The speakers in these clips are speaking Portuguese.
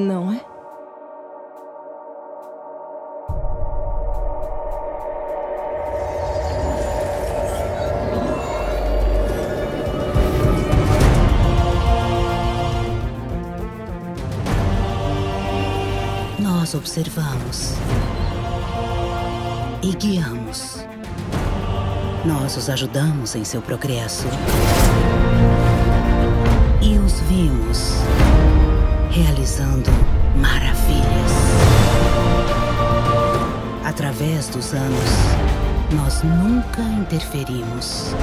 não é? Nós observamos e guiamos. Nós os ajudamos em seu progresso. E os vimos realizando maravilhas. Através dos anos, nós nunca interferimos.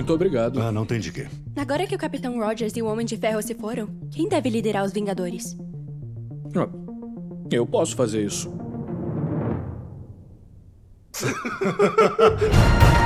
Muito obrigado. Ah, não tem de quê. Agora que o Capitão Rogers e o Homem de Ferro se foram, quem deve liderar os Vingadores? Ah, Eu posso fazer isso.